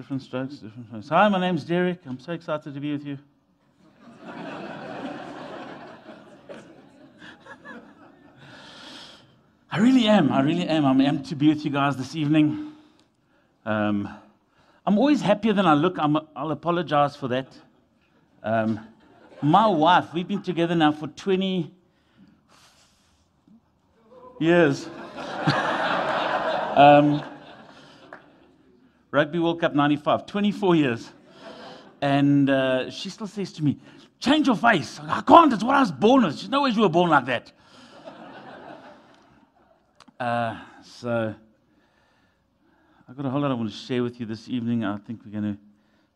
different strokes, different strokes. Hi, my name's Derek. I'm so excited to be with you. I really am. I really am. I'm amped to be with you guys this evening. Um, I'm always happier than I look. i will apologize for that. Um, my wife, we've been together now for 20 years. um, Rugby World Cup 95, 24 years. And uh, she still says to me, Change your face. I can't. It's what I was born with. She's no way you were born like that. Uh, so, I've got a whole lot I want to share with you this evening. I think we're going to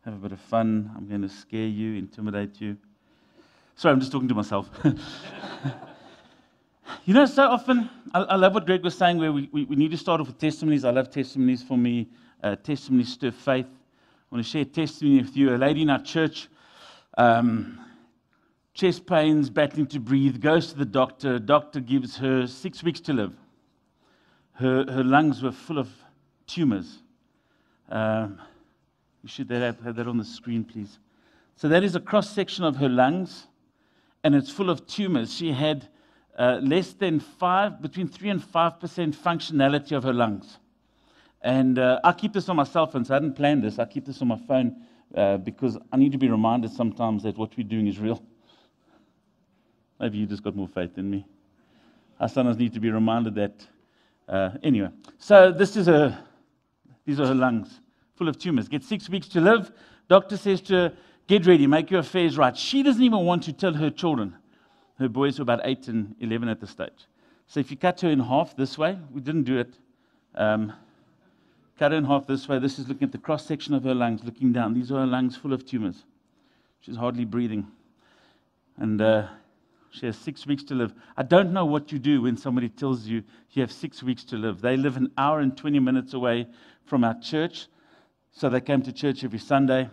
have a bit of fun. I'm going to scare you, intimidate you. Sorry, I'm just talking to myself. you know, so often, I, I, love what Greg was saying, where we, we, we, need to start off with testimonies. I love testimonies for me. Uh, testimonies stir faith. I want to share a testimony with you. A lady in our church, um, chest pains, battling to breathe, goes to the doctor. Doctor gives her six weeks to live her, her lungs were full of tumors. Um, you should have, have that on the screen, please. So that is a cross section of her lungs, and it's full of tumors. She had uh, less than five, between three and five percent functionality of her lungs. And uh, I keep this on my cell phone, so I didn't plan this. I keep this on my phone uh, because I need to be reminded sometimes that what we're doing is real. Maybe you just got more faith than me. I sometimes need to be reminded that uh, anyway, so this is a, these are her lungs, full of tumors. Get six weeks to live. Doctor says to her, get ready, make your affairs right. She doesn't even want to tell her children. Her boys were about 8 and 11 at the stage. So if you cut her in half this way, we didn't do it. Um, in half this way. This is looking at the cross section of her lungs, looking down. These are her lungs full of tumors. She's hardly breathing. And uh, she has six weeks to live. I don't know what you do when somebody tells you you have six weeks to live. They live an hour and 20 minutes away from our church. So they came to church every Sunday.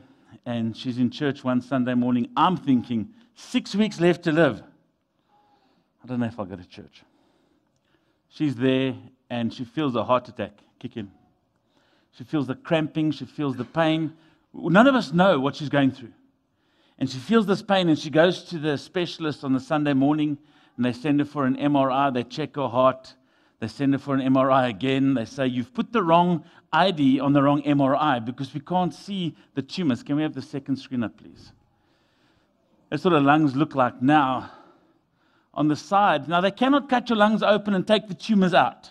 And she's in church one Sunday morning. I'm thinking, six weeks left to live. I don't know if I'll go to church. She's there and she feels a heart attack kick in. She feels the cramping, she feels the pain. None of us know what she's going through. And she feels this pain, and she goes to the specialist on the Sunday morning, and they send her for an MRI. They check her heart. They send her for an MRI again. They say, You've put the wrong ID on the wrong MRI because we can't see the tumors. Can we have the second screen up, please? That's what her lungs look like now. On the side, now they cannot cut your lungs open and take the tumors out.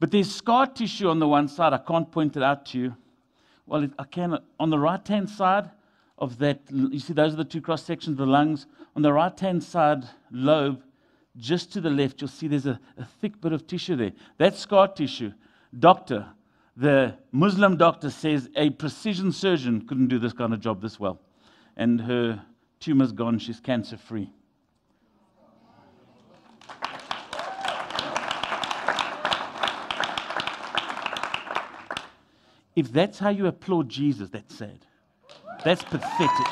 But there's scar tissue on the one side. I can't point it out to you. Well, I can. On the right hand side, of that, you see, those are the two cross sections of the lungs. On the right hand side lobe, just to the left, you'll see there's a, a thick bit of tissue there. That's scar tissue. Doctor, the Muslim doctor says a precision surgeon couldn't do this kind of job this well. And her tumor's gone, she's cancer free. If that's how you applaud Jesus, that's sad. That's pathetic.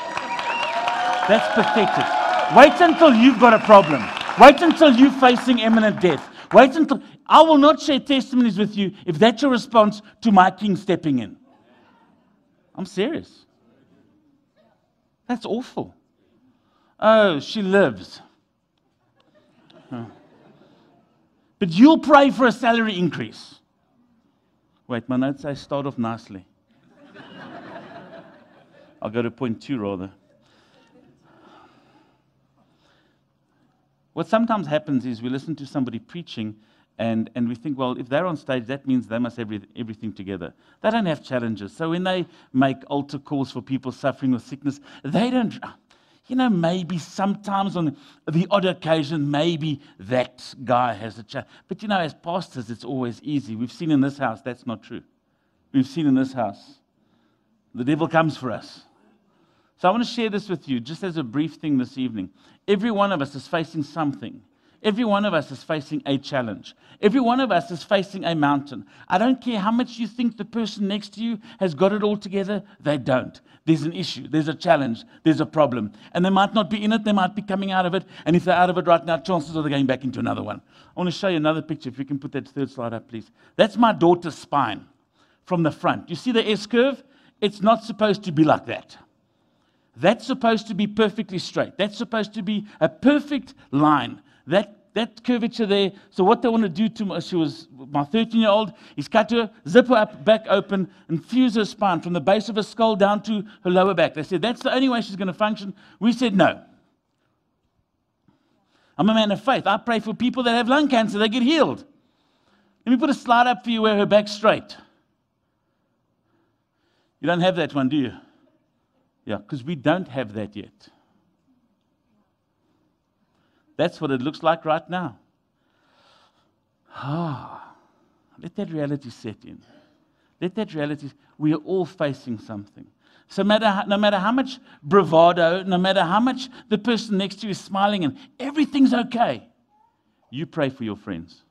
That's pathetic. Wait until you've got a problem. Wait until you're facing imminent death. Wait until I will not share testimonies with you if that's your response to my king stepping in. I'm serious. That's awful. Oh, she lives. But you'll pray for a salary increase. Wait, my notes say start off nicely. I'll go to point two rather. What sometimes happens is we listen to somebody preaching and, and we think, well, if they're on stage, that means they must have everything together. They don't have challenges. So when they make altar calls for people suffering with sickness, they don't, you know, maybe sometimes on the odd occasion, maybe that guy has a chance. But you know, as pastors, it's always easy. We've seen in this house that's not true. We've seen in this house the devil comes for us. So I want to share this with you just as a brief thing this evening. Every one of us is facing something. Every one of us is facing a challenge. Every one of us is facing a mountain. I don't care how much you think the person next to you has got it all together, they don't. There's an issue, there's a challenge, there's a problem. And they might not be in it, they might be coming out of it. And if they're out of it right now, chances are they're going back into another one. I want to show you another picture. If you can put that third slide up, please. That's my daughter's spine from the front. You see the S curve? it's not supposed to be like that. That's supposed to be perfectly straight. That's supposed to be a perfect line. That, that curvature there. So, what they want to do to she was my 13 year old, is cut her, zip her up, back open, and fuse her spine from the base of her skull down to her lower back. They said that's the only way she's going to function. We said no. I'm a man of faith. I pray for people that have lung cancer, they get healed. Let me put a slide up for you where her back's straight. You don't have that one, do you? Yeah, because we don't have that yet. That's what it looks like right now. Ah, let that reality set in. Let that reality, we are all facing something. So matter, no matter how much bravado, no matter how much the person next to you is smiling and everything's okay, you pray for your friends.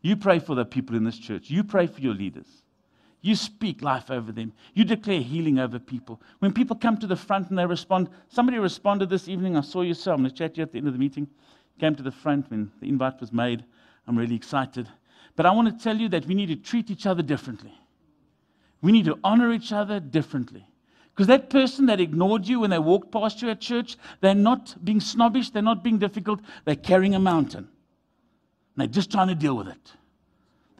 You pray for the people in this church. You pray for your leaders. You speak life over them. You declare healing over people. When people come to the front and they respond, somebody responded this evening. I saw you, so I'm going to chat to you at the end of the meeting. Came to the front when the invite was made. I'm really excited. But I want to tell you that we need to treat each other differently. We need to honor each other differently. Because that person that ignored you when they walked past you at church, they're not being snobbish, they're not being difficult, they're carrying a mountain. And they're just trying to deal with it.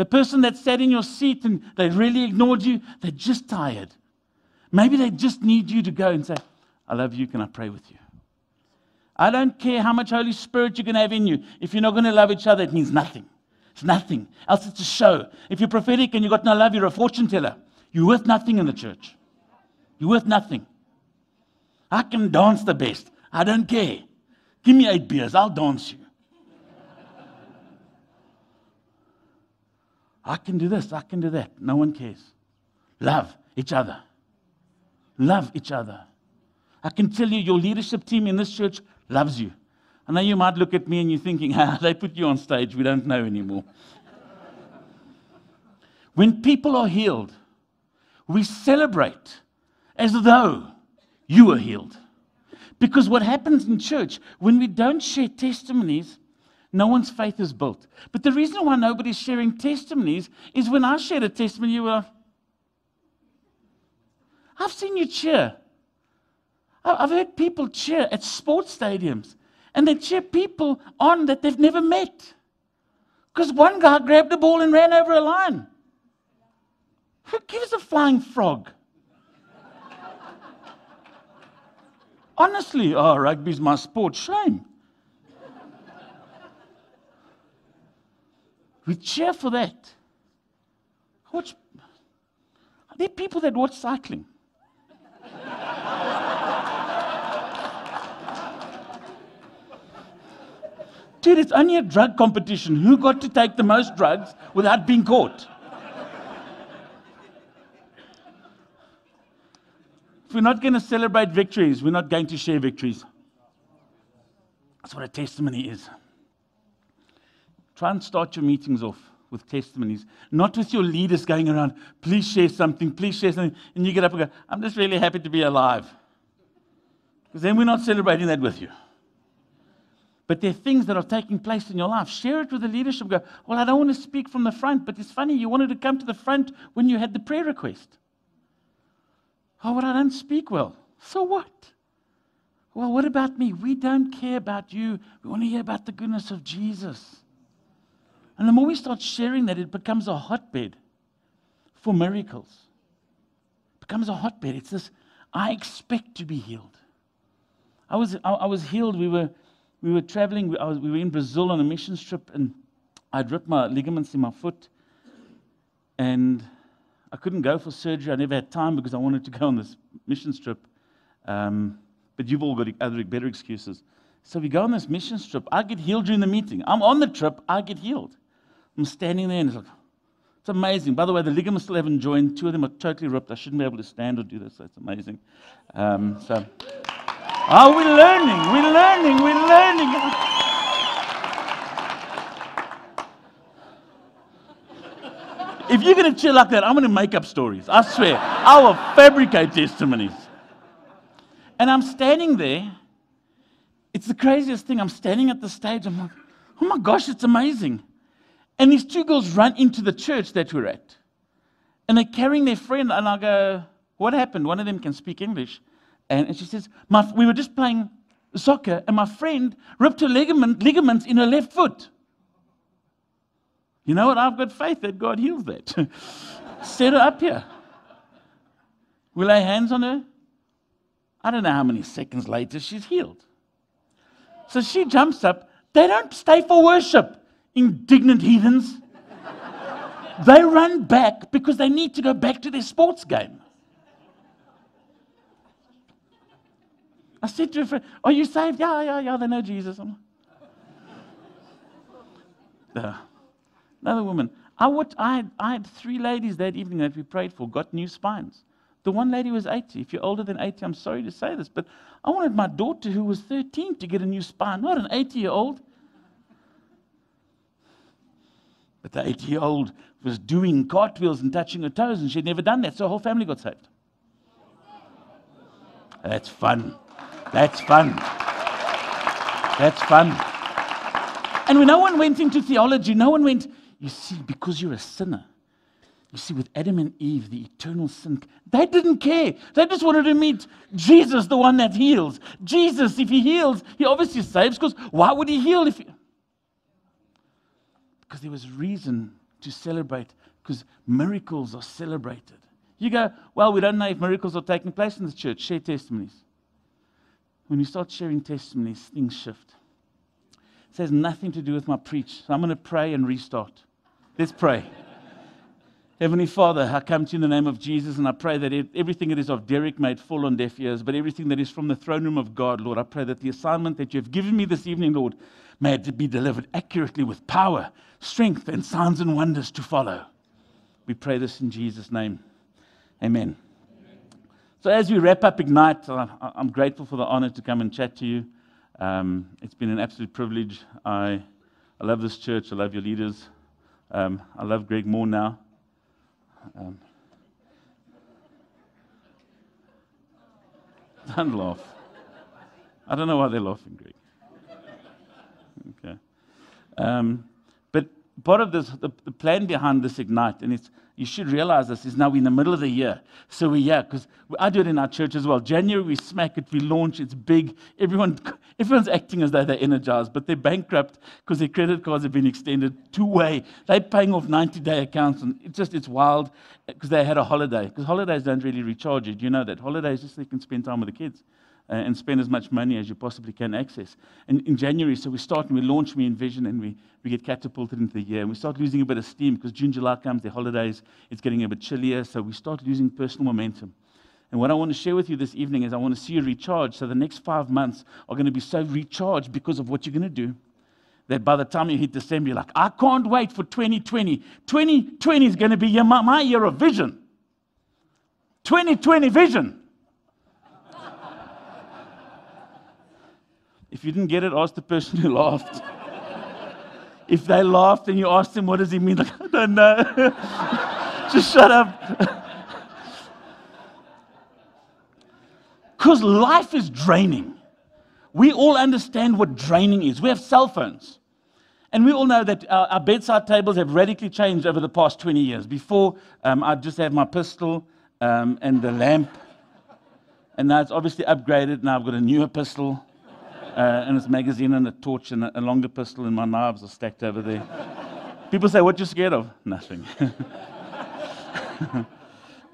The person that sat in your seat and they really ignored you, they're just tired. Maybe they just need you to go and say, I love you. Can I pray with you? I don't care how much Holy Spirit you're going to have in you. If you're not going to love each other, it means nothing. It's nothing. Else it's a show. If you're prophetic and you've got no love, you're a fortune teller. You're worth nothing in the church. You're worth nothing. I can dance the best. I don't care. Give me eight beers, I'll dance you. I can do this, I can do that. No one cares. Love each other. Love each other. I can tell you, your leadership team in this church loves you. I know you might look at me and you're thinking, ah, they put you on stage, we don't know anymore. when people are healed, we celebrate as though you were healed. Because what happens in church, when we don't share testimonies, no one's faith is built. But the reason why nobody's sharing testimonies is when I shared a testimony, you were, I've seen you cheer. I've heard people cheer at sports stadiums, and they cheer people on that they've never met. Because one guy grabbed the ball and ran over a line. Who gives a flying frog? Honestly, oh, rugby's my sport. Shame. We cheer for that. Watch, are there people that watch cycling? Dude, it's only a drug competition. Who got to take the most drugs without being caught? If we're not going to celebrate victories, we're not going to share victories. That's what a testimony is. Try and start your meetings off with testimonies, not with your leaders going around, please share something, please share something. And you get up and go, I'm just really happy to be alive. Because then we're not celebrating that with you. But there are things that are taking place in your life. Share it with the leadership. Go, well, I don't want to speak from the front, but it's funny, you wanted to come to the front when you had the prayer request. Oh, well, I don't speak well. So what? Well, what about me? We don't care about you. We want to hear about the goodness of Jesus. And the more we start sharing that, it becomes a hotbed for miracles. It becomes a hotbed. It's this, I expect to be healed. I was, I, I was healed. We were, we were traveling. We, was, we were in Brazil on a mission trip, and I'd ripped my ligaments in my foot. And I couldn't go for surgery. I never had time because I wanted to go on this mission trip. Um, but you've all got other better excuses. So we go on this mission trip. I get healed during the meeting. I'm on the trip. I get healed. I'm standing there and it's like, it's amazing. By the way, the ligaments still haven't joined. Two of them are totally ripped. I shouldn't be able to stand or do this, so it's amazing. Um, so, oh, we're learning, we're learning, we're learning. If you're going to chill like that, I'm going to make up stories. I swear. I will fabricate testimonies. And I'm standing there. It's the craziest thing. I'm standing at the stage. I'm like, oh my gosh, it's amazing. And these two girls run into the church that we're at. And they're carrying their friend, and I go, What happened? One of them can speak English. And, and she says, We were just playing soccer, and my friend ripped her ligament, ligaments in her left foot. You know what? I've got faith that God heals that. Set her up here. We lay hands on her. I don't know how many seconds later she's healed. So she jumps up. They don't stay for worship, indignant heathens. they run back because they need to go back to their sports game. I said to a friend, Are you saved? Yeah, yeah, yeah, they know Jesus. Uh, another woman. I, would, I, had, I had three ladies that evening that we prayed for, got new spines. The one lady was 80. If you're older than 80, I'm sorry to say this, but I wanted my daughter, who was 13, to get a new spine, not an 80 year old. But the 80 year old was doing cartwheels and touching her toes, and she'd never done that, so her whole family got saved. That's fun. That's fun. That's fun. And when no one went into theology, no one went, you see, because you're a sinner, you see, with Adam and Eve, the eternal sin, they didn't care. They just wanted to meet Jesus, the one that heals. Jesus, if he heals, he obviously saves, because why would he heal if he... Because there was reason to celebrate, because miracles are celebrated. You go, well, we don't know if miracles are taking place in the church. Share testimonies. When you start sharing testimonies, things shift. It has nothing to do with my preach. So I'm going to pray and restart. Let's pray. Heavenly Father, I come to you in the name of Jesus and I pray that everything that is of Derek may fall on deaf ears, but everything that is from the throne room of God, Lord, I pray that the assignment that you have given me this evening, Lord, may it be delivered accurately with power, strength, and signs and wonders to follow. We pray this in Jesus' name. Amen. So, as we wrap up Ignite, I'm grateful for the honor to come and chat to you. Um, it's been an absolute privilege. I, I love this church. I love your leaders. Um, I love Greg more now. Um, don't laugh. I don't know why they're laughing, Greg. Um, but part of this, the, the, plan behind this Ignite, and it's, you should realize this, is now we're in the middle of the year. So we're here, because I do it in our church as well. January, we smack it, we launch, it's big. Everyone, everyone's acting as though they're energized, but they're bankrupt because their credit cards have been extended two way. They're paying off 90 day accounts, and it's just, it's wild because they had a holiday. Because holidays don't really recharge. Do you know that? Holidays just so you can spend time with the kids uh, and spend as much money as you possibly can access. And in January, so we start and we launch Me Envision and we, we get catapulted into the year. And we start losing a bit of steam because June, July comes, the holidays, it's getting a bit chillier. So we start losing personal momentum. And what I want to share with you this evening is I want to see you recharge. So the next five months are going to be so recharged because of what you're going to do that by the time you hit December, you're like, I can't wait for 2020. 2020 is going to be my, my year of vision. 2020 vision. If you didn't get it, ask the person who laughed. if they laughed and you asked them, what does he mean? Like, I don't know. Just shut up. Because life is draining. We all understand what draining is. We have cell phones. And we all know that our, our bedside tables have radically changed over the past 20 years. Before, um, I'd just have my pistol um, and the lamp. And now it's obviously upgraded. Now I've got a newer pistol uh, and it's a magazine and a torch and a, longer pistol, and my knives are stacked over there. People say, What you scared of? Nothing.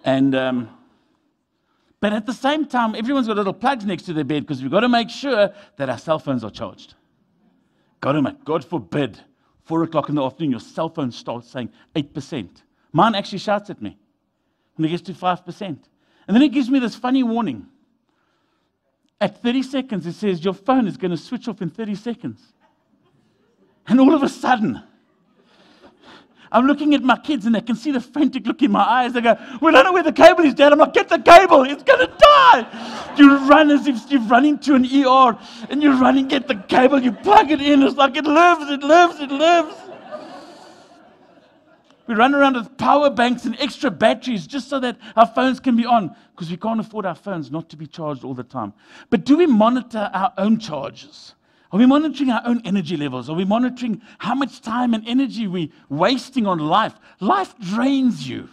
and, um, but at the same time, everyone's got little plugs next to their bed because we've got to make sure that our cell phones are charged. God, make, God forbid, four o'clock in the afternoon, your cell phone starts saying 8%. Mine actually shouts at me when it gets to 5%. And then it gives me this funny warning. At 30 seconds, it says your phone is going to switch off in 30 seconds. And all of a sudden, I'm looking at my kids and they can see the frantic look in my eyes. They go, We don't know where the cable is, Dad. I'm like, Get the cable. It's going to die. You run as if you've run into an ER and you run and get the cable. You plug it in. It's like it lives, it lives, it lives. We run around with power banks and extra batteries just so that our phones can be on because we can't afford our phones not to be charged all the time. But do we monitor our own charges? Are we monitoring our own energy levels? Are we monitoring how much time and energy we're wasting on life? Life drains you.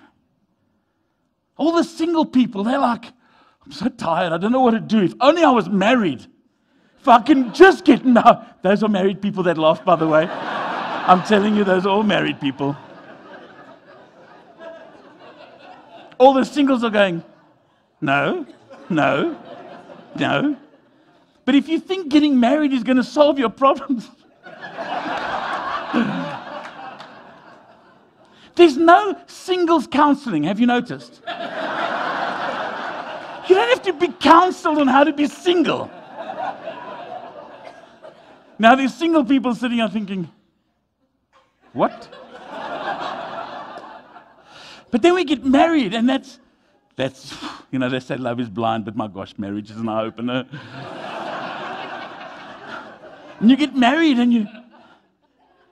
All the single people, they're like, I'm so tired. I don't know what to do. If only I was married. If I can just get now. Those are married people that laugh, by the way. I'm telling you, those are all married people. All the singles are going, no, no, no. But if you think getting married is going to solve your problems, there's no singles counseling. Have you noticed? You don't have to be counseled on how to be single. Now, there's single people sitting there thinking, what? But then we get married, and that's, that's, you know, they say love is blind, but my gosh, marriage is an eye opener. and you get married, and you,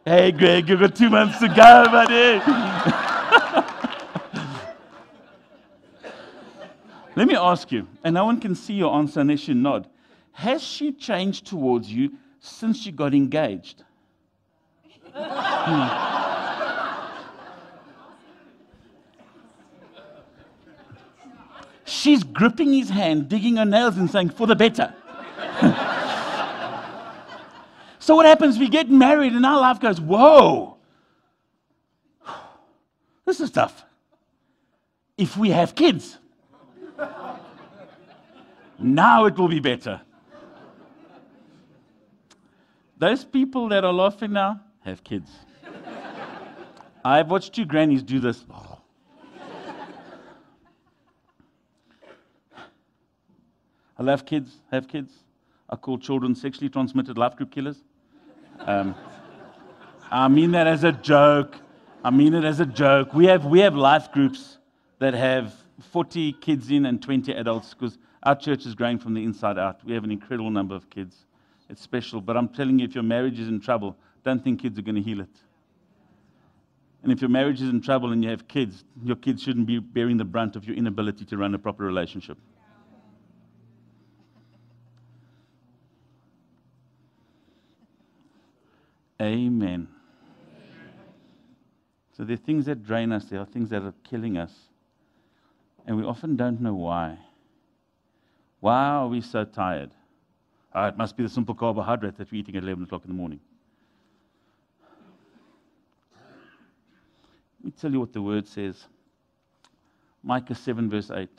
hey, Greg, you've got two months to go, buddy. Let me ask you, and no one can see your answer unless you nod. Has she changed towards you since you got engaged? hmm. She's gripping his hand, digging her nails, and saying, For the better. so, what happens? We get married, and our life goes, Whoa, this is tough. If we have kids, now it will be better. Those people that are laughing now have kids. I've watched two grannies do this. Oh. I love kids, have kids. I call children sexually transmitted life group killers. Um, I mean that as a joke. I mean it as a joke. We have, we have life groups that have 40 kids in and 20 adults because our church is growing from the inside out. We have an incredible number of kids. It's special. But I'm telling you, if your marriage is in trouble, don't think kids are going to heal it. And if your marriage is in trouble and you have kids, your kids shouldn't be bearing the brunt of your inability to run a proper relationship. Amen. So there are things that drain us, there are things that are killing us. And we often don't know why. Why are we so tired? Oh, it must be the simple carbohydrate that we're eating at 11 o'clock in the morning. Let me tell you what the word says. Micah 7, verse 8. Let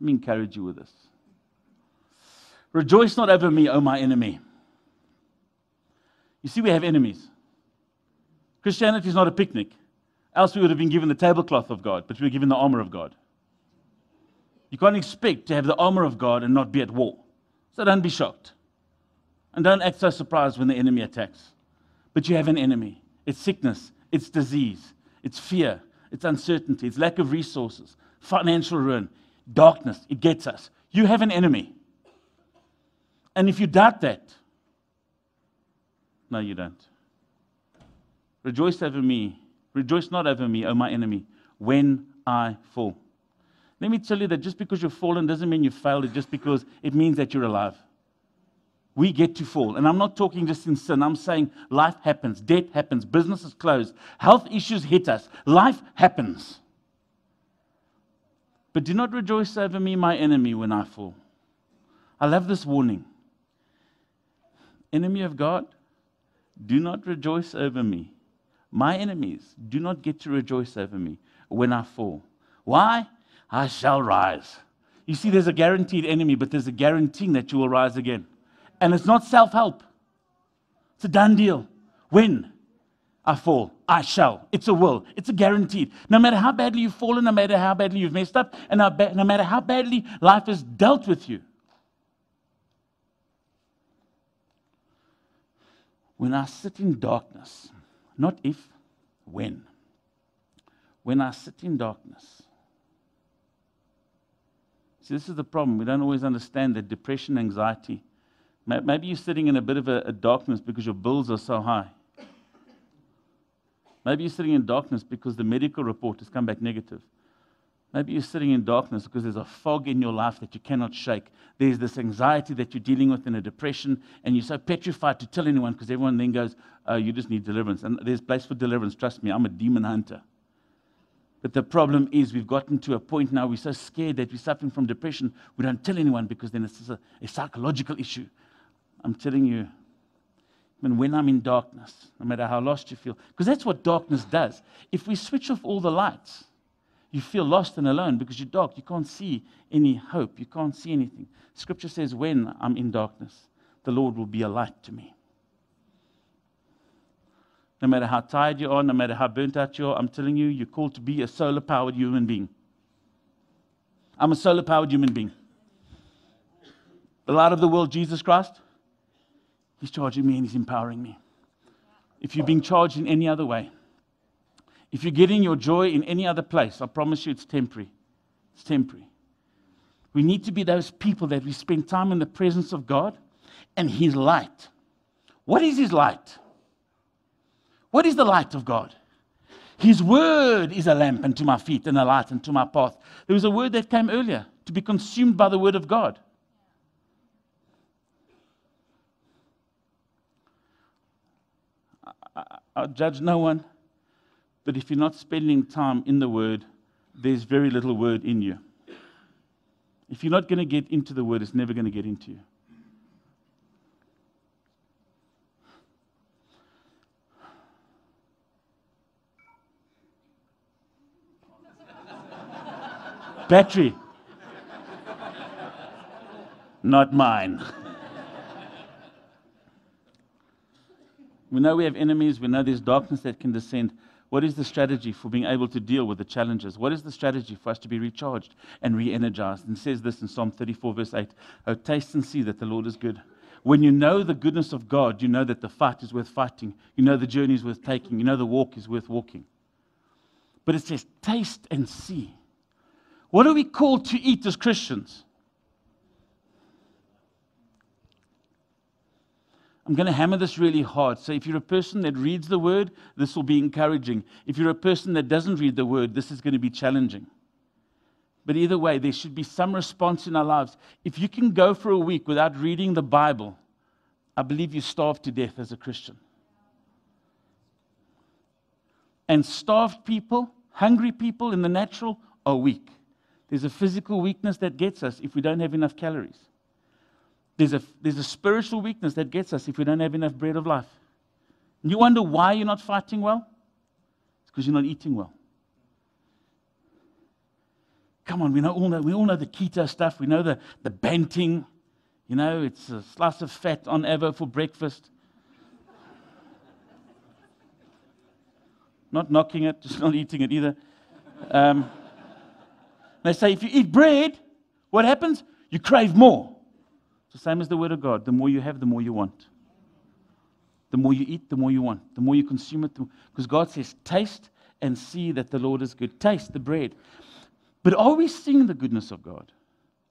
me encourage you with this. Rejoice not over me, O my enemy. You see, we have enemies. Christianity is not a picnic. Else we would have been given the tablecloth of God, but we were given the armor of God. You can't expect to have the armor of God and not be at war. So don't be shocked. And don't act so surprised when the enemy attacks. But you have an enemy. It's sickness, it's disease, it's fear, it's uncertainty, it's lack of resources, financial ruin, darkness. It gets us. You have an enemy. And if you doubt that, no, you don't. Rejoice over me. Rejoice not over me, O my enemy, when I fall. Let me tell you that just because you've fallen doesn't mean you failed, it just because it means that you're alive. We get to fall. And I'm not talking just in sin. I'm saying life happens, death happens, business is closed, health issues hit us. Life happens. But do not rejoice over me, my enemy, when I fall. I love this warning. Enemy of God, do not rejoice over me. My enemies do not get to rejoice over me when I fall. Why? I shall rise. You see, there's a guaranteed enemy, but there's a guaranteeing that you will rise again. And it's not self help, it's a done deal. When I fall, I shall. It's a will, it's a guaranteed. No matter how badly you've fallen, no matter how badly you've messed up, and no matter how badly life has dealt with you. When I sit in darkness, not if, when. When I sit in darkness, See, this is the problem. We don't always understand that depression, anxiety. Maybe you're sitting in a bit of a, a darkness because your bills are so high. Maybe you're sitting in darkness because the medical report has come back negative. Maybe you're sitting in darkness because there's a fog in your life that you cannot shake. There's this anxiety that you're dealing with in a depression, and you're so petrified to tell anyone because everyone then goes, oh, You just need deliverance. And there's place for deliverance. Trust me, I'm a demon hunter. But the problem is, we've gotten to a point now we're so scared that we're suffering from depression, we don't tell anyone because then it's a, a psychological issue. I'm telling you, and when I'm in darkness, no matter how lost you feel, because that's what darkness does. If we switch off all the lights, you feel lost and alone because you're dark. You can't see any hope. You can't see anything. Scripture says, when I'm in darkness, the Lord will be a light to me. No matter how tired you are, no matter how burnt out you are, I'm telling you, you're called to be a solar powered human being. I'm a solar powered human being. The light of the world, Jesus Christ, He's charging me and He's empowering me. If you're being charged in any other way, if you're getting your joy in any other place, I promise you it's temporary. It's temporary. We need to be those people that we spend time in the presence of God and His light. What is His light? What is the light of God? His word is a lamp unto my feet and a light unto my path. There was a word that came earlier to be consumed by the word of God. I judge no one, but if you're not spending time in the Word, there's very little Word in you. If you're not going to get into the Word, it's never going to get into you. Battery. Not mine. We know we have enemies. We know there's darkness that can descend. What is the strategy for being able to deal with the challenges? What is the strategy for us to be recharged and re energized? And says this in Psalm 34, verse 8 Oh, taste and see that the Lord is good. When you know the goodness of God, you know that the fight is worth fighting. You know the journey is worth taking. You know the walk is worth walking. But it says, taste and see. What are we called to eat as Christians? I'm going to hammer this really hard. So, if you're a person that reads the word, this will be encouraging. If you're a person that doesn't read the word, this is going to be challenging. But either way, there should be some response in our lives. If you can go for a week without reading the Bible, I believe you starve to death as a Christian. And starved people, hungry people in the natural, are weak. There's a physical weakness that gets us if we don't have enough calories. There's a, there's a spiritual weakness that gets us if we don't have enough bread of life. And you wonder why you're not fighting well? It's because you're not eating well. Come on, we, know, all know, we all know the keto stuff. We know the, the Banting. You know, it's a slice of fat on ever for breakfast. not knocking it, just not eating it either. Um, they say if you eat bread, what happens? You crave more. It's the same as the Word of God. The more you have, the more you want. The more you eat, the more you want. The more you consume it, because God says, taste and see that the Lord is good. Taste the bread. But are we seeing the goodness of God?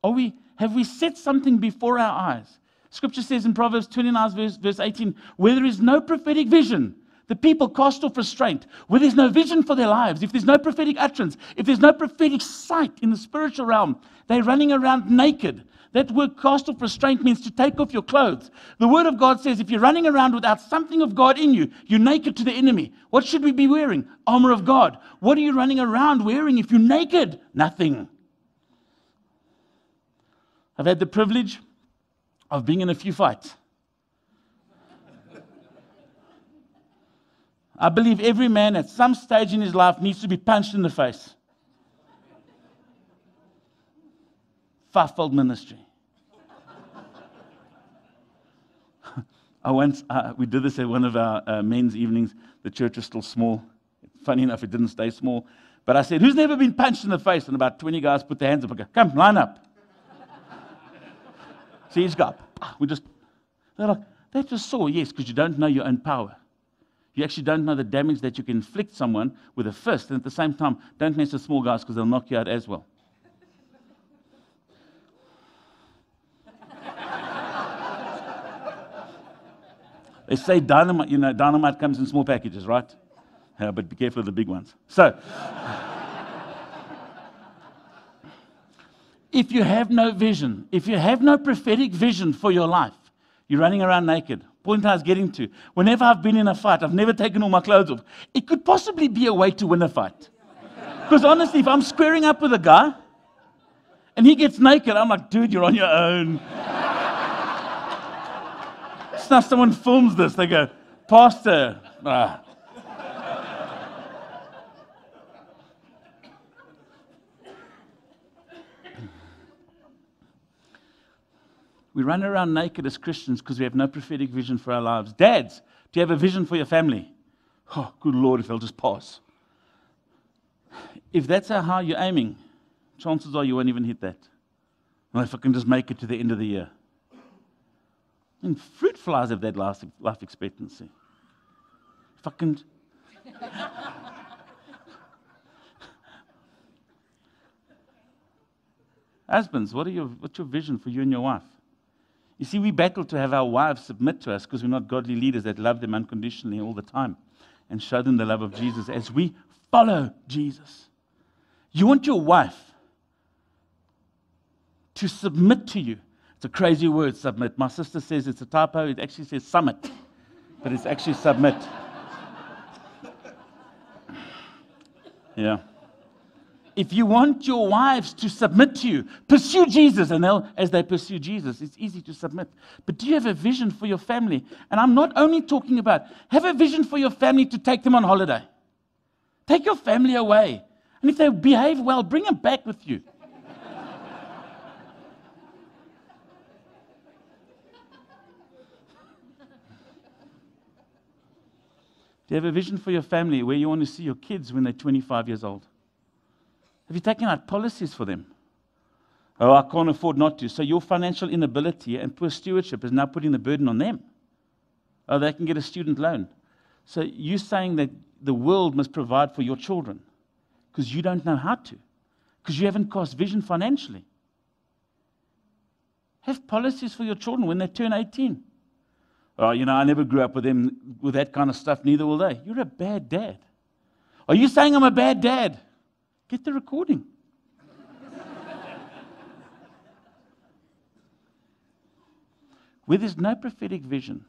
Are we, have we set something before our eyes? Scripture says in Proverbs 29, verse, verse 18, where there is no prophetic vision, the people cast off restraint. Where there's no vision for their lives, if there's no prophetic utterance, if there's no prophetic sight in the spiritual realm, they're running around naked. That word cast off restraint means to take off your clothes. The word of God says if you're running around without something of God in you, you're naked to the enemy. What should we be wearing? Armor of God. What are you running around wearing if you're naked? Nothing. I've had the privilege of being in a few fights. I believe every man at some stage in his life needs to be punched in the face. Fivefold ministry. I once, uh, we did this at one of our uh, men's evenings. The church was still small. Funny enough, it didn't stay small. But I said, Who's never been punched in the face? And about 20 guys put their hands up. I go, Come, line up. See, he's got, we just, they're like, They just saw, yes, because you don't know your own power. You actually don't know the damage that you can inflict someone with a fist. And at the same time, don't mess with small guys because they'll knock you out as well. They say dynamite, you know, dynamite comes in small packages, right? Yeah, but be careful of the big ones. So, if you have no vision, if you have no prophetic vision for your life, you're running around naked. Point I was getting to. Whenever I've been in a fight, I've never taken all my clothes off. It could possibly be a way to win a fight. Because honestly, if I'm squaring up with a guy and he gets naked, I'm like, dude, you're on your own. It's now someone films this, they go, Pastor. Ah. We run around naked as Christians because we have no prophetic vision for our lives. Dads, do you have a vision for your family? Oh, good Lord, if they'll just pass. If that's how high you're aiming, chances are you won't even hit that. Well, if I can just make it to the end of the year. And fruit flies have that life, life expectancy. I. Husbands, what are your, what's your vision for you and your wife? You see, we battle to have our wives submit to us because we're not godly leaders that love them unconditionally all the time and show them the love of Jesus as we follow Jesus. You want your wife to submit to you. It's a crazy word, submit. My sister says it's a typo. It actually says summit, but it's actually submit. Yeah if you want your wives to submit to you, pursue Jesus, and they'll, as they pursue Jesus, it's easy to submit. But do you have a vision for your family? And I'm not only talking about have a vision for your family to take them on holiday. Take your family away. And if they behave well, bring them back with you. Do you have a vision for your family where you want to see your kids when they're 25 years old? Have you taken out policies for them? Oh, I can't afford not to. So your financial inability and poor stewardship is now putting the burden on them. Oh, they can get a student loan. So you're saying that the world must provide for your children because you don't know how to, because you haven't cast vision financially. Have policies for your children when they turn 18. Oh, you know, I never grew up with them with that kind of stuff, neither will they. You're a bad dad. Are you saying I'm a bad dad? Get the recording. Where there's no prophetic vision,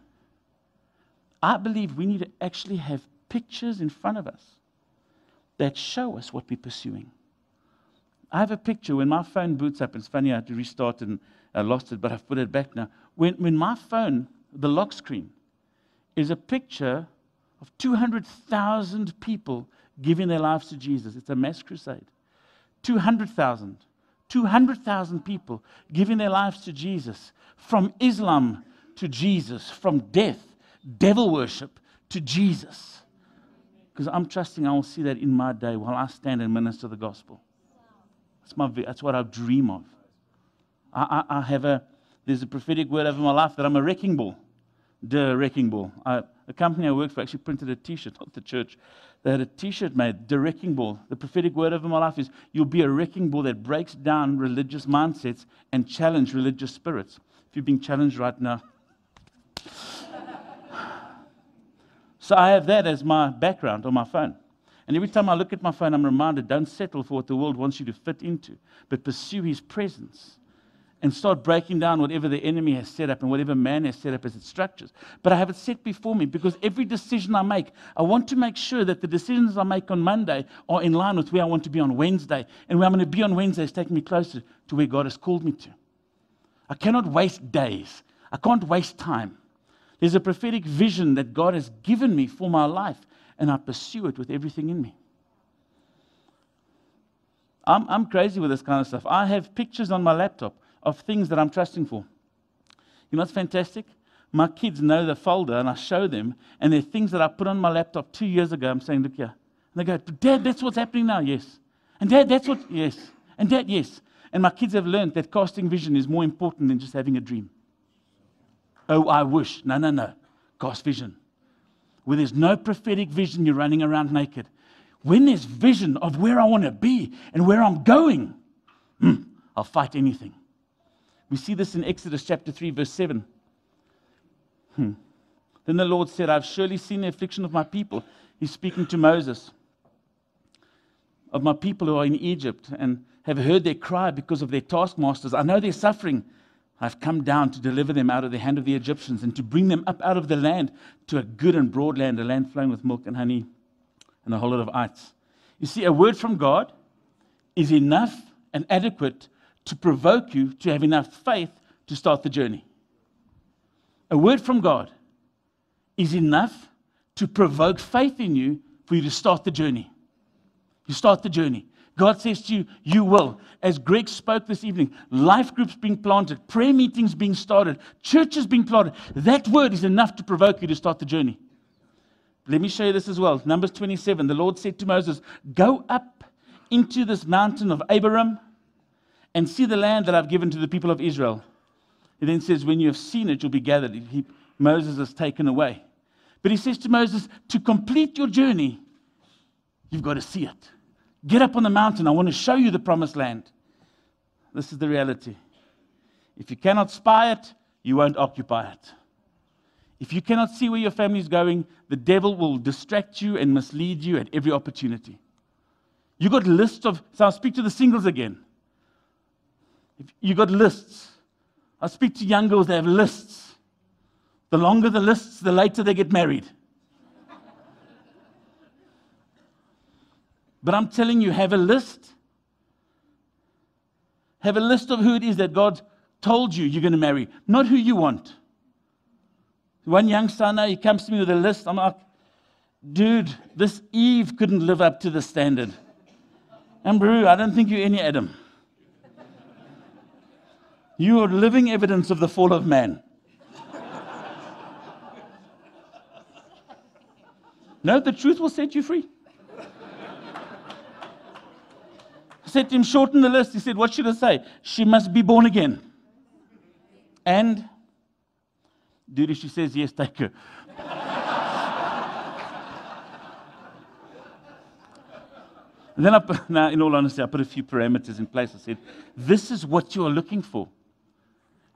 I believe we need to actually have pictures in front of us that show us what we're pursuing. I have a picture when my phone boots up. It's funny, I had to restart and I lost it, but I've put it back now. When, when my phone, the lock screen, is a picture of 200,000 people giving their lives to Jesus. It's a mass crusade. 200,000. 200,000 people giving their lives to Jesus. From Islam to Jesus. From death, devil worship to Jesus. Because I'm trusting I will see that in my day while I stand and minister the gospel. That's, my, that's what I dream of. I, I, I have a, there's a prophetic word over my life that I'm a wrecking ball. The wrecking ball. I, a company I worked for actually printed a t shirt, not the church. They had a t shirt made, the wrecking ball. The prophetic word over my life is you'll be a wrecking ball that breaks down religious mindsets and challenge religious spirits. If you're being challenged right now. so I have that as my background on my phone. And every time I look at my phone, I'm reminded don't settle for what the world wants you to fit into, but pursue his presence and start breaking down whatever the enemy has set up and whatever man has set up as its structures. But I have it set before me because every decision I make, I want to make sure that the decisions I make on Monday are in line with where I want to be on Wednesday. And where I'm going to be on Wednesday is taking me closer to where God has called me to. I cannot waste days, I can't waste time. There's a prophetic vision that God has given me for my life, and I pursue it with everything in me. I'm, I'm crazy with this kind of stuff. I have pictures on my laptop of things that I'm trusting for. You know what's fantastic? My kids know the folder and I show them, and there are things that I put on my laptop two years ago. I'm saying, look here. And they go, Dad, that's what's happening now. Yes. And Dad, that's what, yes. And Dad, yes. And my kids have learned that casting vision is more important than just having a dream. Oh, I wish. No, no, no. Cast vision. Where there's no prophetic vision, you're running around naked. When there's vision of where I want to be and where I'm going, hmm, I'll fight anything. We see this in Exodus chapter 3, verse 7. Hmm. Then the Lord said, I've surely seen the affliction of my people. He's speaking to Moses, of my people who are in Egypt and have heard their cry because of their taskmasters. I know they're suffering. I've come down to deliver them out of the hand of the Egyptians and to bring them up out of the land to a good and broad land, a land flowing with milk and honey, and a whole lot of ites. You see, a word from God is enough and adequate to provoke you to have enough faith to start the journey. A word from God is enough to provoke faith in you for you to start the journey. You start the journey. God says to you, You will. As Greg spoke this evening, life groups being planted, prayer meetings being started, churches being planted. That word is enough to provoke you to start the journey. Let me show you this as well. Numbers 27. The Lord said to Moses, Go up into this mountain of Abarim and see the land that I've given to the people of Israel. He then says, When you have seen it, you'll be gathered. He, Moses is taken away. But he says to Moses, To complete your journey, you've got to see it. Get up on the mountain. I want to show you the promised land. This is the reality. If you cannot spy it, you won't occupy it. If you cannot see where your family is going, the devil will distract you and mislead you at every opportunity. You got lists of, so I'll speak to the singles again. You got lists. I speak to young girls, they have lists. The longer the lists, the later they get married. But I'm telling you, have a list. Have a list of who it is that God told you you're going to marry, not who you want. One young son now, he comes to me with a list. I'm like, dude, this Eve couldn't live up to the standard. And bro, I don't think you're any Adam. You are living evidence of the fall of man. no, the truth will set you free. I said to him, shorten the list. He said, What should I say? She must be born again. And, if she says yes, take her. and then, I, now, in all honesty, I put a few parameters in place. I said, This is what you are looking for.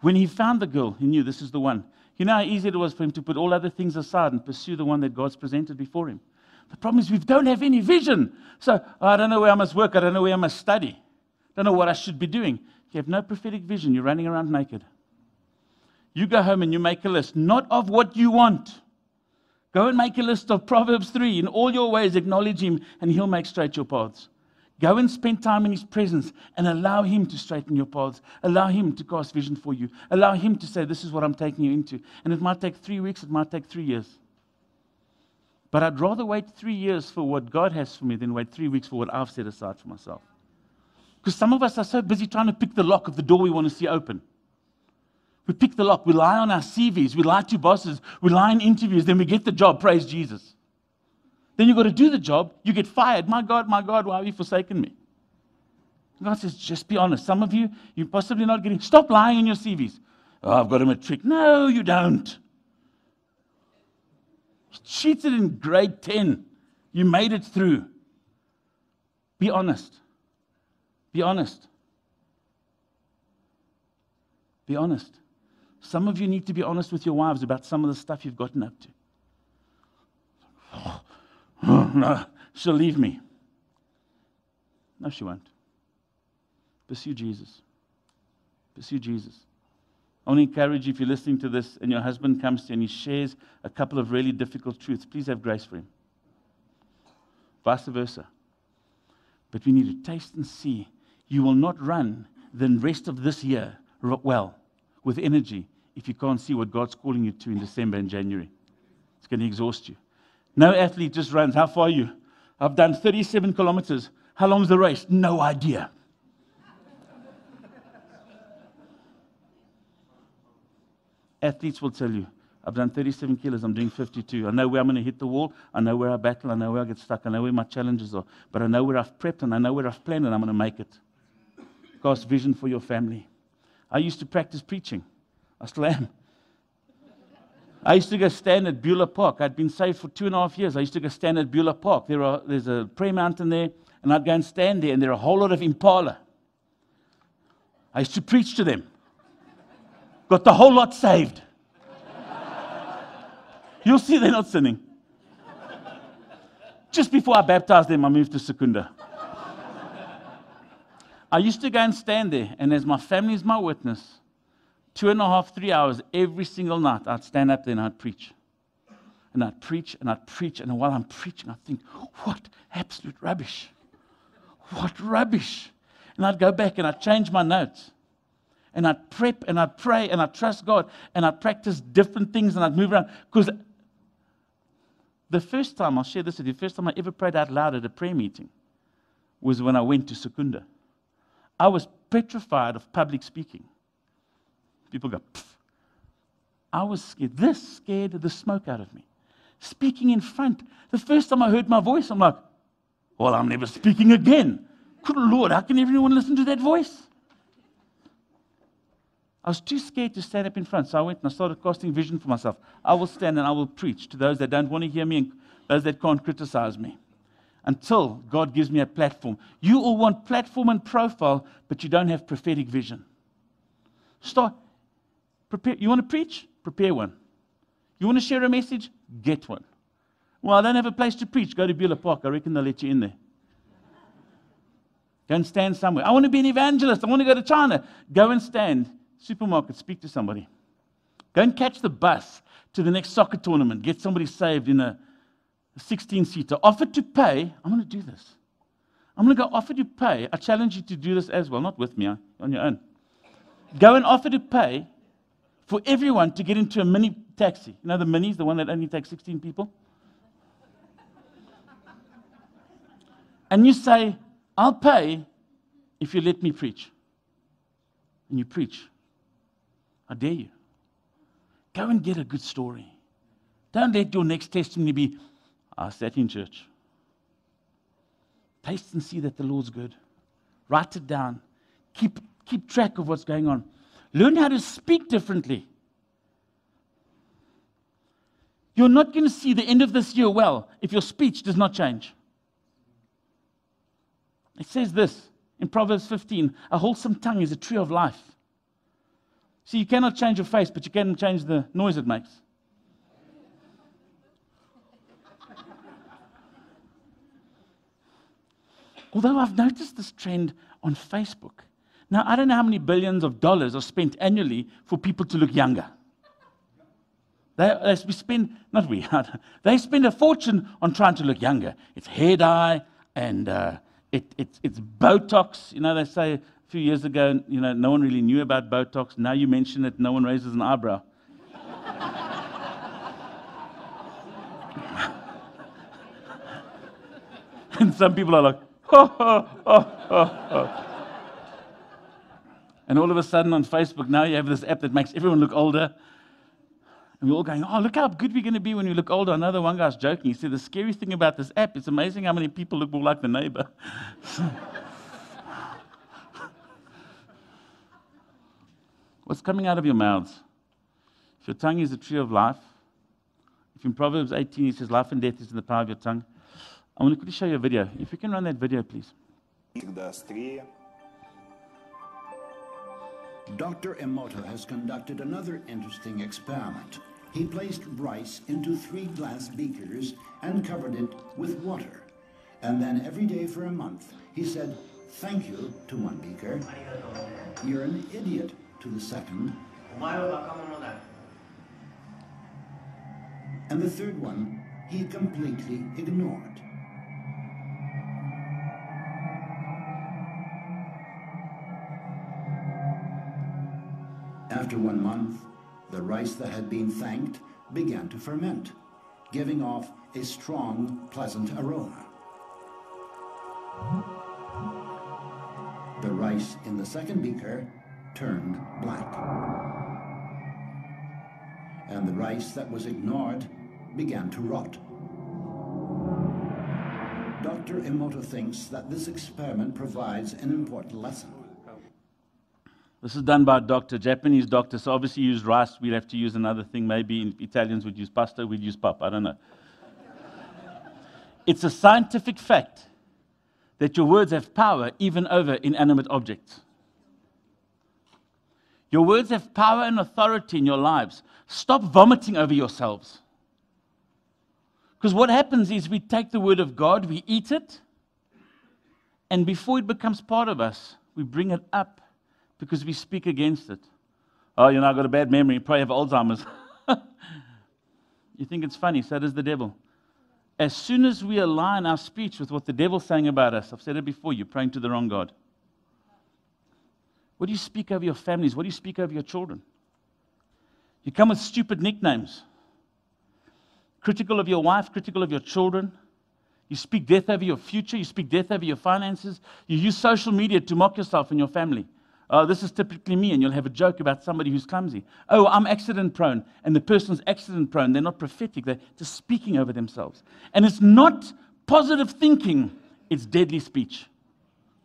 When he found the girl, he knew this is the one. You know how easy it was for him to put all other things aside and pursue the one that God's presented before him. The problem is we don't have any vision. So oh, I don't know where I must work. I don't know where I must study. I don't know what I should be doing. You have no prophetic vision. You're running around naked. You go home and you make a list, not of what you want. Go and make a list of Proverbs 3. In all your ways, acknowledge Him, and He'll make straight your paths. Go and spend time in His presence and allow Him to straighten your paths. Allow Him to cast vision for you. Allow Him to say, This is what I'm taking you into. And it might take three weeks, it might take three years. But I'd rather wait three years for what God has for me than wait three weeks for what I've set aside for myself. Because some of us are so busy trying to pick the lock of the door we want to see open. We pick the lock, we lie on our CVs, we lie to bosses, we lie in interviews, then we get the job, praise Jesus. Then you've got to do the job. You get fired. My God, my God, why have you forsaken me? God says, just be honest. Some of you, you're possibly not getting, stop lying in your CVs. Oh, I've got him a trick. No, you don't. You cheated in grade 10. You made it through. Be honest. Be honest. Be honest. Some of you need to be honest with your wives about some of the stuff you've gotten up to. no, she'll leave me. No, she won't. Pursue Jesus. Pursue Jesus. I want to encourage you if you're listening to this and your husband comes to you and he shares a couple of really difficult truths, please have grace for him. Vice versa. But we need to taste and see. You will not run the rest of this year well with energy if you can't see what God's calling you to in December and January. It's going to exhaust you. No athlete just runs. How far are you? I've done 37 kilometers. How long is the race? No idea. Athletes will tell you, I've done 37 kilos, I'm doing 52. I know where I'm going to hit the wall. I know where I battle. I know where I get stuck. I know where my challenges are. But I know where I've prepped and I know where I've planned and I'm going to make it. God's vision for your family. I used to practice preaching. I still am. I used to go stand at Beulah Park. I'd been saved for two and a half years. I used to go stand at Beulah Park. There are, there's a prayer mountain there, and I'd go and stand there, and there are a whole lot of impala. I used to preach to them. Got the whole lot saved. You'll see they're not sinning. Just before I baptized them, I moved to Secunda. I used to go and stand there, and as my family is my witness, two and a half, three hours every single night, I'd stand up there and I'd preach. And I'd preach and I'd preach. And while I'm preaching, I think, what absolute rubbish. what rubbish. And I'd go back and I'd change my notes. And I'd prep and I'd pray and I'd trust God and I'd practice different things and I'd move around. Because the first time, I'll share this with you, the first time I ever prayed out loud at a prayer meeting was when I went to Secunda. I was petrified of public speaking. People go, Pff. I was scared. This scared the smoke out of me. Speaking in front. The first time I heard my voice, I'm like, well, I'm never speaking again. Good Lord, how can everyone listen to that voice? I was too scared to stand up in front, so I went and I started casting vision for myself. I will stand and I will preach to those that don't want to hear me and those that can't criticize me until God gives me a platform. You all want platform and profile, but you don't have prophetic vision. Start. Prepare. You want to preach? Prepare one. You want to share a message? Get one. Well, I don't have a place to preach. Go to Beulah Park. I reckon they'll let you in there. Go and stand somewhere. I want to be an evangelist. I want to go to China. Go and stand. Supermarket, speak to somebody. Go and catch the bus to the next soccer tournament. Get somebody saved in a 16 seater. Offer to pay. I'm going to do this. I'm going to go offer to pay. I challenge you to do this as well, not with me, on your own. Go and offer to pay for everyone to get into a mini taxi. You know the minis, the one that only takes 16 people? and you say, I'll pay if you let me preach. And you preach. I dare you. Go and get a good story. Don't let your next testimony be, I sat in church. Taste and see that the Lord's good. Write it down. Keep, keep track of what's going on. Learn how to speak differently. You're not going to see the end of this year well if your speech does not change. It says this in Proverbs 15 a wholesome tongue is a tree of life. See, you cannot change your face, but you can change the noise it makes. Although I've noticed this trend on Facebook. Now, I don't know how many billions of dollars are spent annually for people to look younger. They, they spend, not we, they spend a fortune on trying to look younger. It's hair dye and uh, it, it, it's Botox. You know, they say a few years ago, you know, no one really knew about Botox. Now you mention it, no one raises an eyebrow. and some people are like, and all of a sudden on Facebook, now you have this app that makes everyone look older. And we're all going, oh, look how good we're going to be when we look older. Another one guy's joking. He said, the scary thing about this app, it's amazing how many people look more like the neighbor. What's coming out of your mouths? If your tongue is a tree of life, if in Proverbs 18 it says, life and death is in the power of your tongue, I want to quickly show you a video. If you can run that video, please. Dr. Emoto has conducted another interesting experiment. He placed rice into three glass beakers and covered it with water. And then every day for a month, he said, thank you to one beaker. You're an idiot to the second. And the third one, he completely ignored. After one month, the rice that had been thanked began to ferment, giving off a strong, pleasant aroma. The rice in the second beaker turned black. And the rice that was ignored began to rot. Dr. Emoto thinks that this experiment provides an important lesson. This is done by a doctor, Japanese doctor. So obviously, use rice. We'd have to use another thing. Maybe Italians would use pasta. We'd use pap. I don't know. it's a scientific fact that your words have power even over inanimate objects. Your words have power and authority in your lives. Stop vomiting over yourselves. Because what happens is we take the word of God, we eat it, and before it becomes part of us, we bring it up because we speak against it. Oh, you know, I've got a bad memory, you probably have Alzheimer's. you think it's funny, so does the devil. as soon as we align our speech with what the devil's saying about us, I've said it before, you're praying to the wrong God. What do you speak over your families? What do you speak over your children? You come with stupid nicknames critical of your wife, critical of your children. You speak death over your future. You speak death over your finances. You use social media to mock yourself and your family. Oh, this is typically me, and you'll have a joke about somebody who's clumsy. Oh, I'm accident prone, and the person's accident prone. They're not prophetic, they're just speaking over themselves. And it's not positive thinking, it's deadly speech.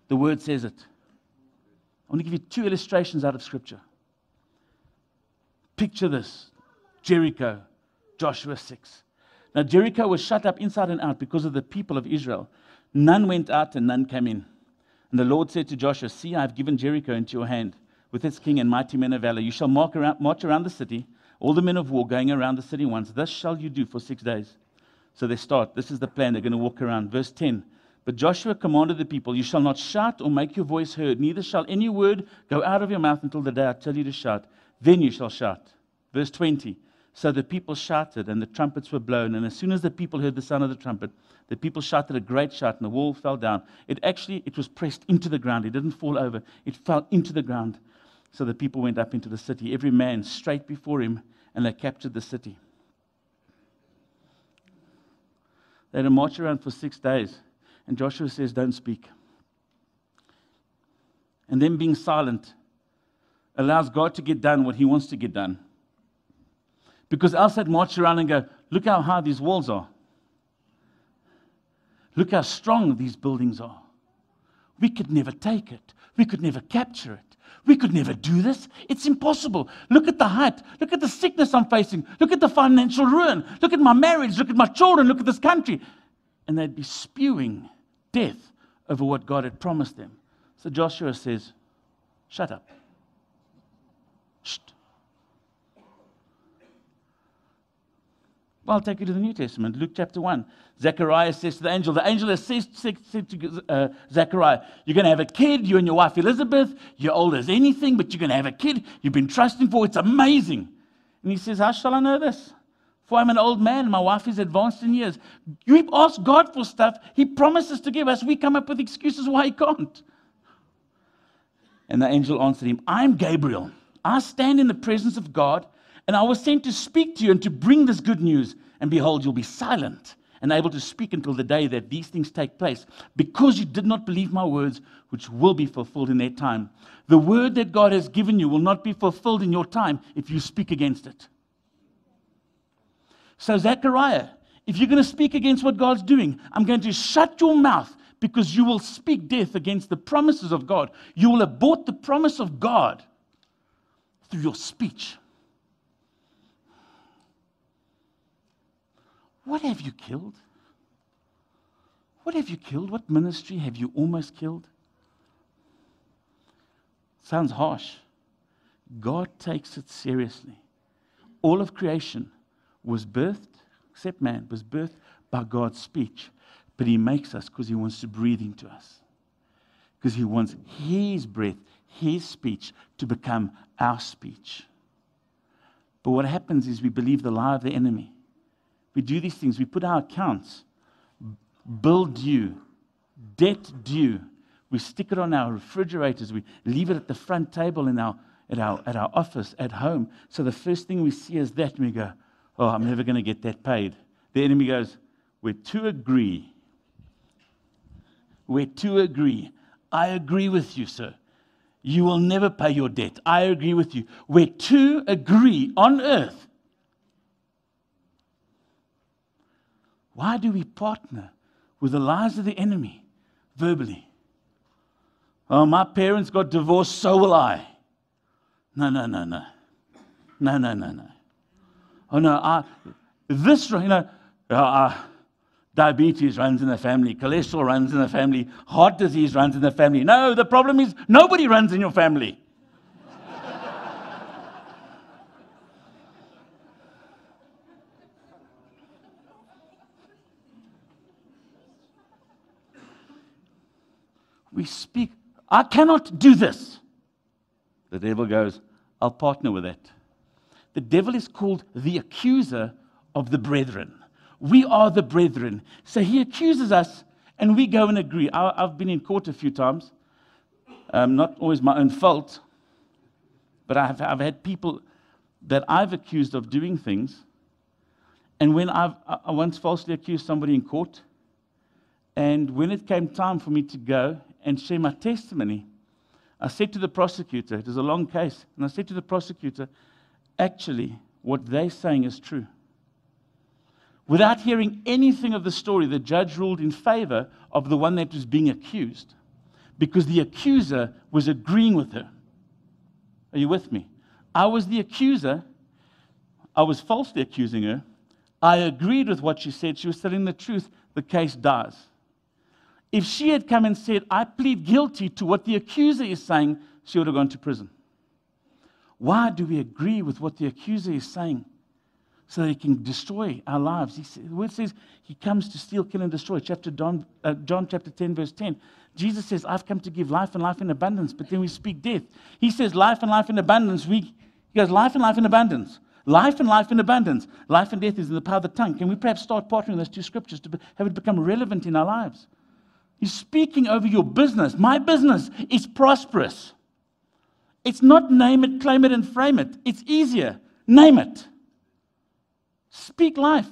The word says it. I want to give you two illustrations out of Scripture. Picture this Jericho, Joshua 6. Now, Jericho was shut up inside and out because of the people of Israel. None went out and none came in. And the Lord said to Joshua, See, I have given Jericho into your hand with its king and mighty men of valor. You shall march around, march around the city, all the men of war going around the city once. Thus shall you do for six days. So they start. This is the plan. They're going to walk around. Verse 10. But Joshua commanded the people, You shall not shout or make your voice heard, neither shall any word go out of your mouth until the day I tell you to shout. Then you shall shout. Verse 20. So the people shouted, and the trumpets were blown. And as soon as the people heard the sound of the trumpet, the people shouted a great shout, and the wall fell down. It actually it was pressed into the ground. It didn't fall over. It fell into the ground. So the people went up into the city, every man straight before him, and they captured the city. They had to march around for six days. And Joshua says, Don't speak. And then being silent allows God to get done what he wants to get done. Because else they'd march around and go, Look how high these walls are. Look how strong these buildings are. We could never take it. We could never capture it. We could never do this. It's impossible. Look at the height. Look at the sickness I'm facing. Look at the financial ruin. Look at my marriage. Look at my children. Look at this country. And they'd be spewing death over what God had promised them. So Joshua says, Shut up. Well, I'll take you to the New Testament, Luke chapter 1. Zechariah says to the angel, the angel has said, said to uh, Zechariah, You're going to have a kid, you and your wife Elizabeth. You're old as anything, but you're going to have a kid you've been trusting for. It's amazing. And he says, How shall I know this? For I'm an old man, my wife is advanced in years. We ask God for stuff, He promises to give us. We come up with excuses why He can't. And the angel answered him, I'm Gabriel. I stand in the presence of God and I was sent to speak to you and to bring this good news. And behold, you'll be silent and able to speak until the day that these things take place, because you did not believe my words, which will be fulfilled in their time. The word that God has given you will not be fulfilled in your time if you speak against it. So, Zechariah, if you're going to speak against what God's doing, I'm going to shut your mouth because you will speak death against the promises of God. You will abort the promise of God through your speech. What have you killed? What have you killed? What ministry have you almost killed? Sounds harsh. God takes it seriously. All of creation was birthed, except man, was birthed by God's speech. But He makes us because He wants to breathe into us. Because He wants His breath, His speech to become our speech. But what happens is we believe the lie of the enemy. We do these things. We put our accounts, bill due, debt due. We stick it on our refrigerators. We leave it at the front table in our, at, our, at our office, at home. So the first thing we see is that, and we go, Oh, I'm never going to get that paid. The enemy goes, We're to agree. We're to agree. I agree with you, sir. You will never pay your debt. I agree with you. We're to agree on earth Why do we partner with the lies of the enemy verbally? Oh, my parents got divorced, so will I. No, no, no, no. No, no, no, no. Oh, no, I, this, you know, uh, uh, diabetes runs in the family, cholesterol runs in the family, heart disease runs in the family. No, the problem is nobody runs in your family. We speak, I cannot do this. The devil goes, I'll partner with it. The devil is called the accuser of the brethren. We are the brethren. So he accuses us, and we go and agree. I, have been in court a few times, um, not always my own fault, but I've, I've had people that I've accused of doing things. And when I've, I once falsely accused somebody in court, and when it came time for me to go and share my testimony, I said to the prosecutor, it is a long case, and I said to the prosecutor, actually, what they're saying is true. Without hearing anything of the story, the judge ruled in favor of the one that was being accused because the accuser was agreeing with her. Are you with me? I was the accuser. I was falsely accusing her. I agreed with what she said. She was telling the truth. The case dies. If she had come and said, I plead guilty to what the accuser is saying, she would have gone to prison. Why do we agree with what the accuser is saying? So that he can destroy our lives. He says, the word says he comes to steal, kill, and destroy. Chapter John, uh, John chapter 10, verse 10. Jesus says, I've come to give life and life in abundance, but then we speak death. He says, life and life in abundance. We, he goes, life and life in abundance. Life and life in abundance. Life and death is in the power of the tongue. Can we perhaps start partnering those two scriptures to have it become relevant in our lives? He's speaking over your business. My business is prosperous. It's not name it, claim it, and frame it. It's easier. Name it. Speak life.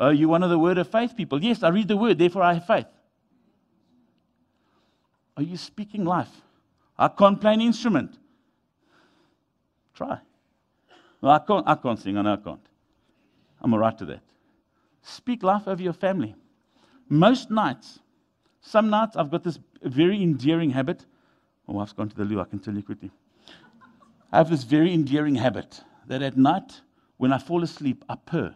Oh, you're one of the word of faith people. Yes, I read the word, therefore I have faith. Are you speaking life? I can't play an instrument. Try. Well, I can't, I can't sing, I know I can't. I'm all right to that. Speak life over your family. Most nights, some nights I've got this very endearing habit. Oh, My wife's gone to the loo, I can tell you quickly. I have this very endearing habit that at night, when I fall asleep, I purr.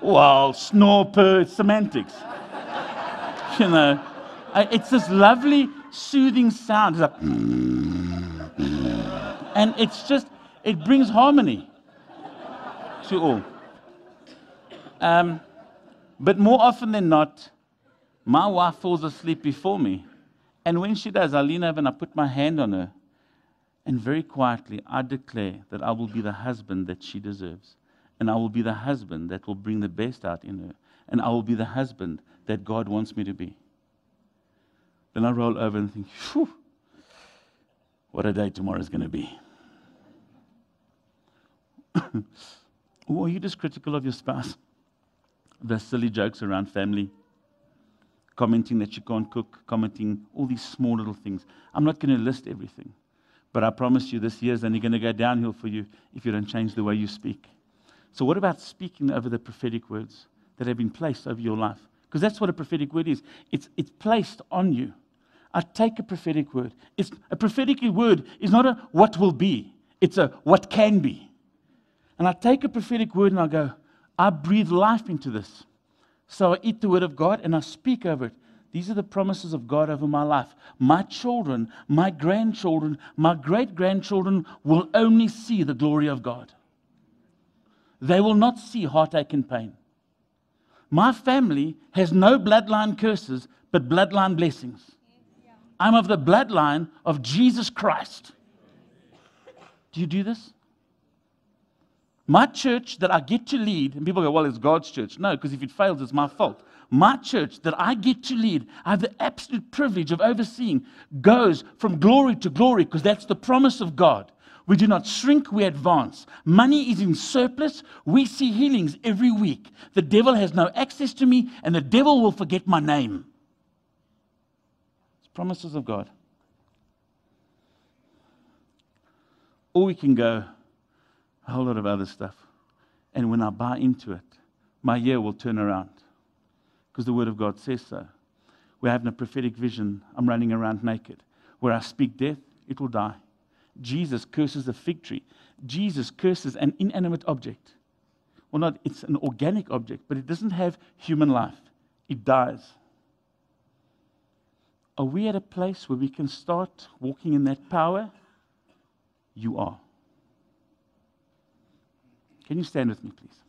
well, snore, purr, semantics. you know, it's this lovely, soothing sound. It's like, and it's just, it brings harmony to all. Um, but more often than not, my wife falls asleep before me. And when she does, I lean over and I put my hand on her. And very quietly, I declare that I will be the husband that she deserves. And I will be the husband that will bring the best out in her. And I will be the husband that God wants me to be. Then I roll over and think, Phew, what a day tomorrow is going to be. or are you just critical of your spouse? The silly jokes around family, commenting that you can't cook, commenting all these small little things. I'm not going to list everything, but I promise you this year is only going to go downhill for you if you don't change the way you speak. So, what about speaking over the prophetic words that have been placed over your life? Because that's what a prophetic word is it's, it's placed on you. I take a prophetic word. It's, a prophetic word is not a what will be, it's a what can be. And I take a prophetic word and I go, I breathe life into this. So I eat the word of God and I speak over it. These are the promises of God over my life. My children, my grandchildren, my great grandchildren will only see the glory of God. They will not see heartache and pain. My family has no bloodline curses, but bloodline blessings. I'm of the bloodline of Jesus Christ. Do you do this? My church that I get to lead, and people go, well, it's God's church. No, because if it fails, it's my fault. My church that I get to lead, I have the absolute privilege of overseeing, goes from glory to glory because that's the promise of God. We do not shrink, we advance. Money is in surplus. We see healings every week. The devil has no access to me, and the devil will forget my name. It's promises of God. Or we can go, a whole lot of other stuff. And when I buy into it, my year will turn around because the Word of God says so. We're having a prophetic vision. I'm running around naked. Where I speak death, it will die. Jesus curses a fig tree. Jesus curses an inanimate object. Well, not, it's an organic object, but it doesn't have human life. It dies. Are we at a place where we can start walking in that power? You are. Can you stand with me, please?